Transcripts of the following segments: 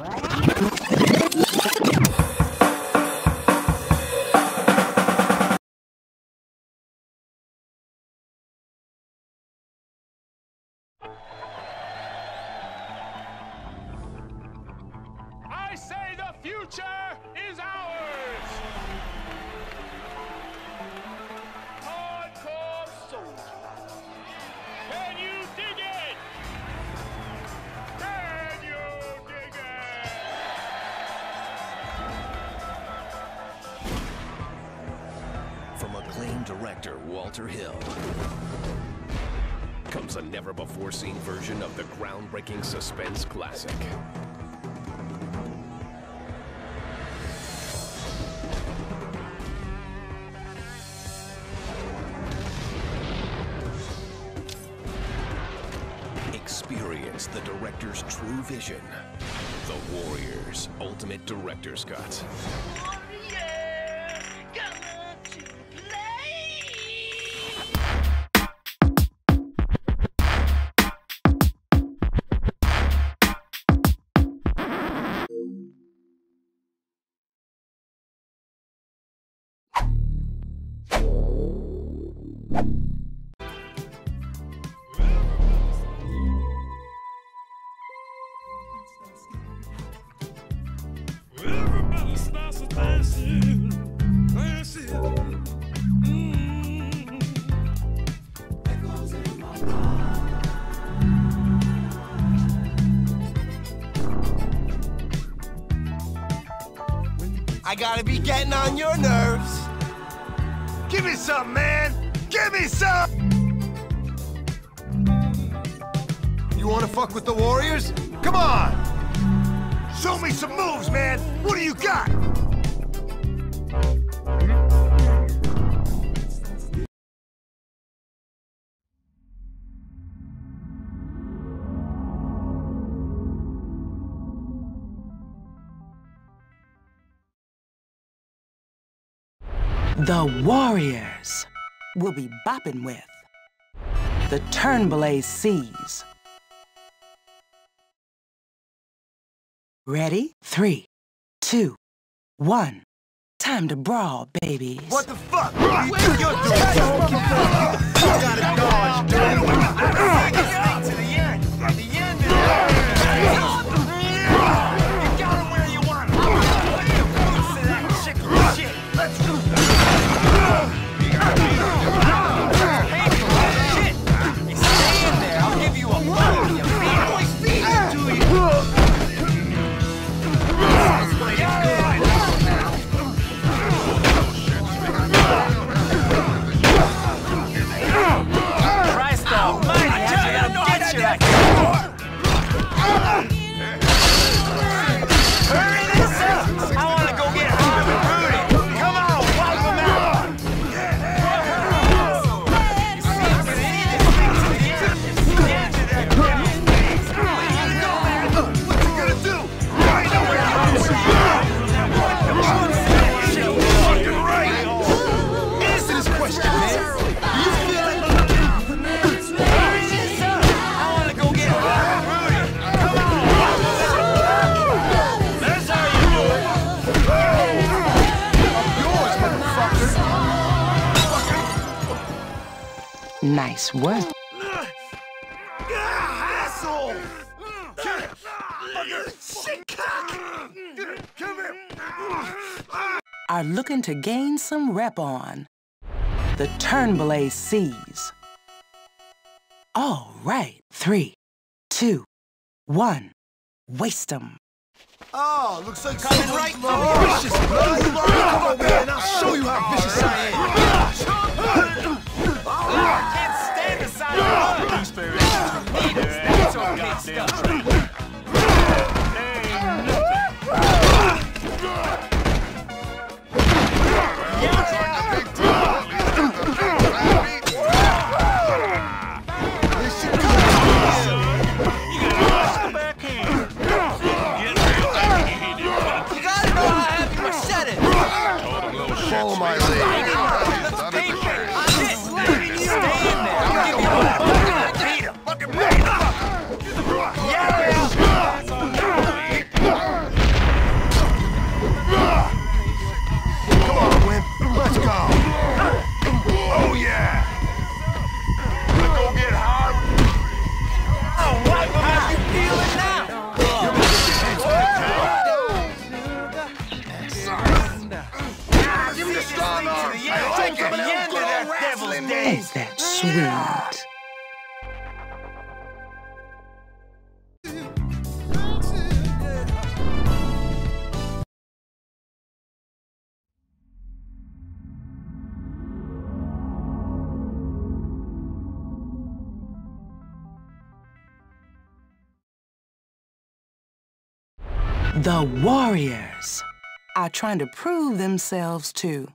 I acclaimed director Walter Hill comes a never before seen version of the groundbreaking suspense classic. Experience the director's true vision. The Warriors Ultimate Director's Cut. I gotta be getting on your nerves. Give me some, man! Give me some! You wanna fuck with the Warriors? Come on! Show me some moves, man! What do you got? The Warriors will be bopping with the Turnbull ACs. Ready? Three, two, one. Time to brawl, babies. What the fuck? You? You gotta dodge, dude. Nice work. Asshole! Shit cock! Come here! Are looking to gain some rep on the Turnbull ACs. All right. Three, two, one. Waste 'em. Oh, looks like coming right through. Vicious, blood. Come on, man. I'll show you how vicious I am. It. Sweet. The Warriors are trying to prove themselves to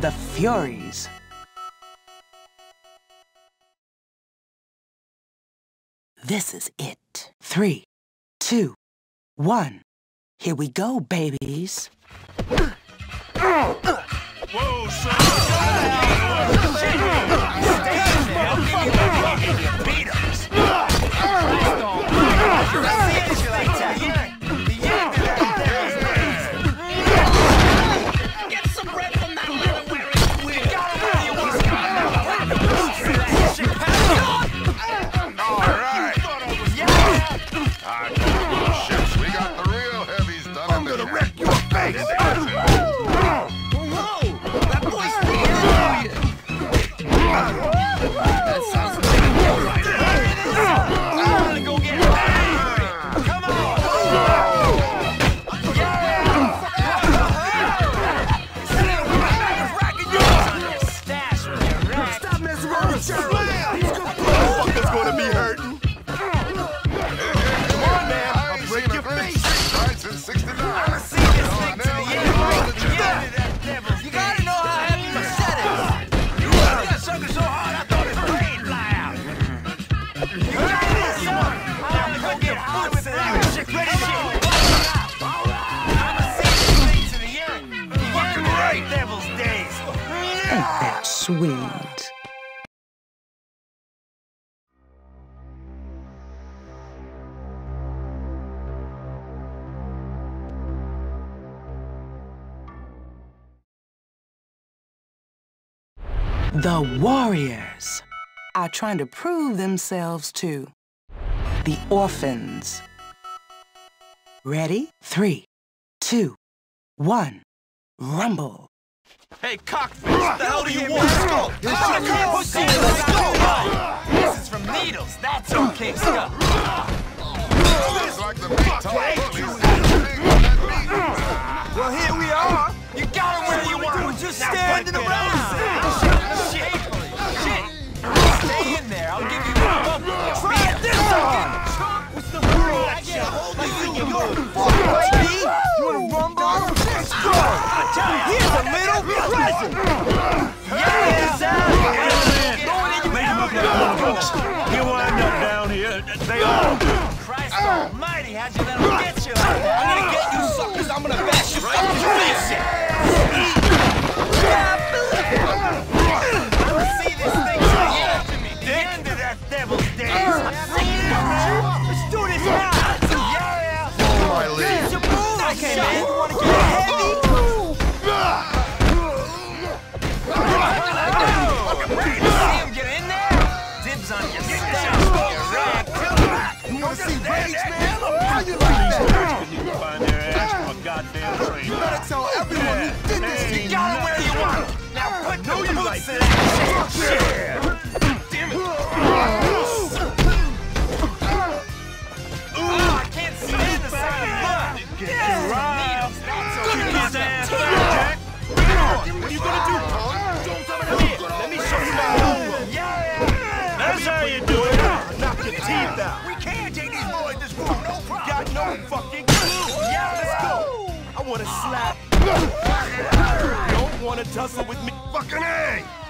the Furies. This is it. Three, two, one. Here we go, babies. Whoa, son. Sweet? The Warriors are trying to prove themselves to the Orphans. Ready? Three, two, one, rumble. Hey, cockfish, what the hell do you want? Let's go. This shit can't pussy. Let's go. This is from Needles. That's okay stuff. Looks like the big. Well, here we are. You got it where you want. We're just standing around. Shit. Shit. Stay in there. I'll give you a bump. Try this on. What's the word? I get a hold of you. You're fuck, baby. You wanna rumble? You, here's a little present. Yeah, You wind up down here. They all do. Christ almighty, how'd you let him get you? I'm gonna get you suckers, I'm gonna bash fucking face in. I'ma wanna see rage, man? How you like that? You can find their ass from a goddamn train. You better tell everyone who did this. You got it where you want. Now put the boots in shit. Damn it. No fucking clue. Yeah, let's go. I wanna slap. Don't wanna tussle with me. Fucking A.